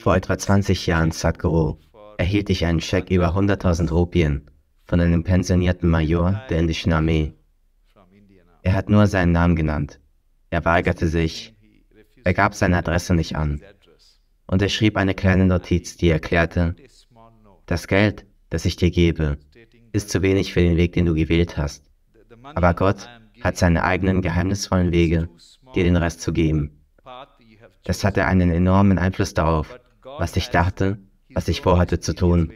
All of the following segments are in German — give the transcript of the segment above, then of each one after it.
Vor etwa 20 Jahren, Sadhguru, erhielt ich einen Scheck über 100.000 Rupien von einem pensionierten Major der indischen Armee. Er hat nur seinen Namen genannt. Er weigerte sich. Er gab seine Adresse nicht an. Und er schrieb eine kleine Notiz, die erklärte, das Geld, das ich dir gebe, ist zu wenig für den Weg, den du gewählt hast. Aber Gott hat seine eigenen geheimnisvollen Wege, dir den Rest zu geben. Das hatte einen enormen Einfluss darauf, was ich dachte, was ich vorhatte zu tun.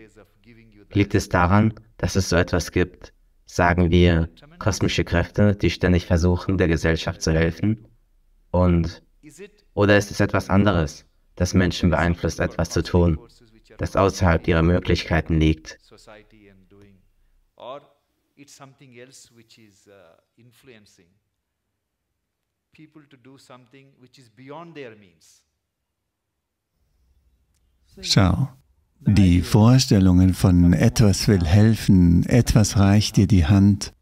Liegt es daran, dass es so etwas gibt, sagen wir, kosmische Kräfte, die ständig versuchen, der Gesellschaft zu helfen? Und oder ist es etwas anderes, das Menschen beeinflusst, etwas zu tun, das außerhalb ihrer Möglichkeiten liegt? it's something else which is uh, influencing people to do something which is beyond their means. Schau, die Vorstellungen von etwas will helfen, etwas reicht dir die Hand.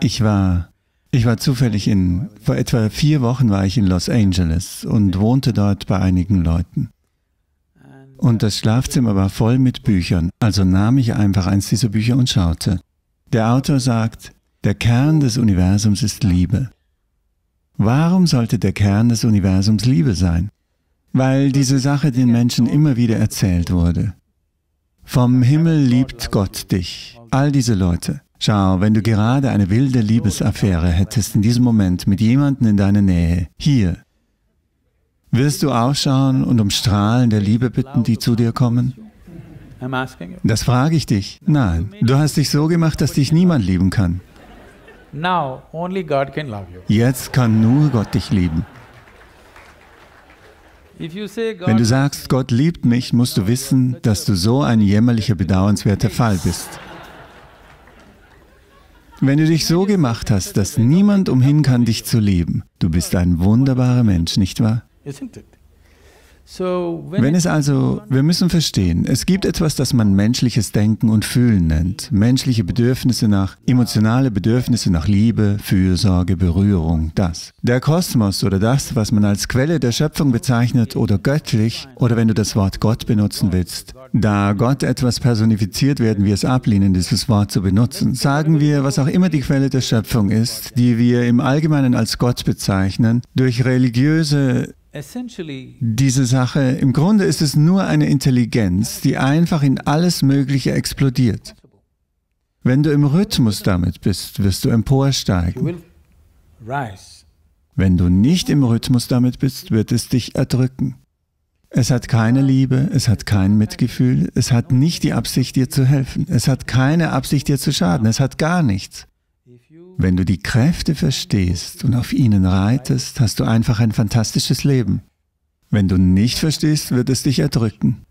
Ich war, ich war zufällig in, vor etwa vier Wochen war ich in Los Angeles und wohnte dort bei einigen Leuten. Und das Schlafzimmer war voll mit Büchern, also nahm ich einfach eins dieser Bücher und schaute. Der Autor sagt, der Kern des Universums ist Liebe. Warum sollte der Kern des Universums Liebe sein? Weil diese Sache den Menschen immer wieder erzählt wurde. Vom Himmel liebt Gott dich. All diese Leute. Schau, wenn du gerade eine wilde Liebesaffäre hättest in diesem Moment mit jemandem in deiner Nähe, hier, wirst du ausschauen und um Strahlen der Liebe bitten, die zu dir kommen? Das frage ich dich. Nein, du hast dich so gemacht, dass dich niemand lieben kann. Jetzt kann nur Gott dich lieben. Wenn du sagst, Gott liebt mich, musst du wissen, dass du so ein jämmerlicher, bedauernswerter Fall bist. Wenn du dich so gemacht hast, dass niemand umhin kann, dich zu lieben, du bist ein wunderbarer Mensch, nicht wahr? Wenn es also, wir müssen verstehen, es gibt etwas, das man menschliches Denken und Fühlen nennt. Menschliche Bedürfnisse nach, emotionale Bedürfnisse nach Liebe, Fürsorge, Berührung, das. Der Kosmos oder das, was man als Quelle der Schöpfung bezeichnet oder göttlich, oder wenn du das Wort Gott benutzen willst, da Gott etwas personifiziert, werden wir es ablehnen, dieses Wort zu benutzen. Sagen wir, was auch immer die Quelle der Schöpfung ist, die wir im Allgemeinen als Gott bezeichnen, durch religiöse diese Sache, im Grunde ist es nur eine Intelligenz, die einfach in alles Mögliche explodiert. Wenn du im Rhythmus damit bist, wirst du emporsteigen. Wenn du nicht im Rhythmus damit bist, wird es dich erdrücken. Es hat keine Liebe, es hat kein Mitgefühl, es hat nicht die Absicht, dir zu helfen, es hat keine Absicht, dir zu schaden, es hat gar nichts. Wenn du die Kräfte verstehst und auf ihnen reitest, hast du einfach ein fantastisches Leben. Wenn du nicht verstehst, wird es dich erdrücken.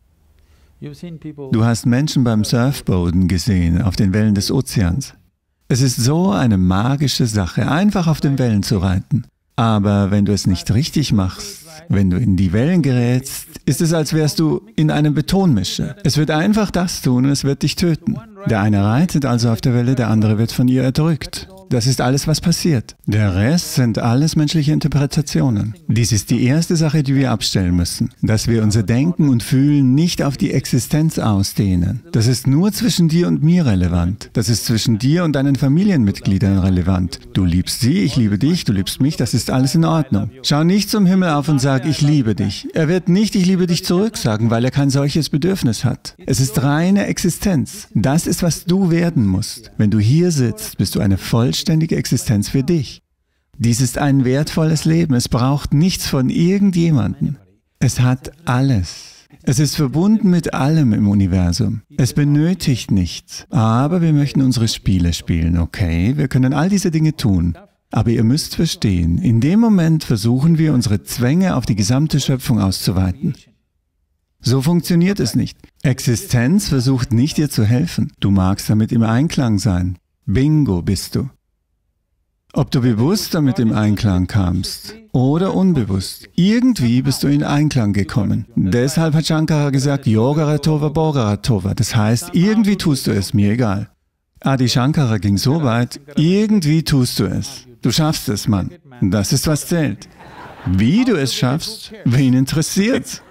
Du hast Menschen beim Surfboden gesehen, auf den Wellen des Ozeans. Es ist so eine magische Sache, einfach auf den Wellen zu reiten. Aber wenn du es nicht richtig machst, wenn du in die Wellen gerätst, ist es, als wärst du in einem Betonmischer. Es wird einfach das tun und es wird dich töten. Der eine reitet also auf der Welle, der andere wird von ihr erdrückt. Das ist alles, was passiert. Der Rest sind alles menschliche Interpretationen. Dies ist die erste Sache, die wir abstellen müssen, dass wir unser Denken und Fühlen nicht auf die Existenz ausdehnen. Das ist nur zwischen dir und mir relevant. Das ist zwischen dir und deinen Familienmitgliedern relevant. Du liebst sie, ich liebe dich, du liebst mich, das ist alles in Ordnung. Schau nicht zum Himmel auf und sag, ich liebe dich. Er wird nicht, ich liebe dich zurück sagen, weil er kein solches Bedürfnis hat. Es ist reine Existenz. Das ist, was du werden musst. Wenn du hier sitzt, bist du eine vollständige vollständige Existenz für dich. Dies ist ein wertvolles Leben. Es braucht nichts von irgendjemandem. Es hat alles. Es ist verbunden mit allem im Universum. Es benötigt nichts. Aber wir möchten unsere Spiele spielen, okay? Wir können all diese Dinge tun. Aber ihr müsst verstehen, in dem Moment versuchen wir, unsere Zwänge auf die gesamte Schöpfung auszuweiten. So funktioniert es nicht. Existenz versucht nicht dir zu helfen. Du magst damit im Einklang sein. Bingo bist du. Ob du bewusst damit im Einklang kamst oder unbewusst, irgendwie bist du in Einklang gekommen. Deshalb hat Shankara gesagt, Yogaratova Bogaratova. Das heißt, irgendwie tust du es, mir egal. Adi Shankara ging so weit, irgendwie tust du es. Du schaffst es, Mann. Das ist, was zählt. Wie du es schaffst, wen interessiert?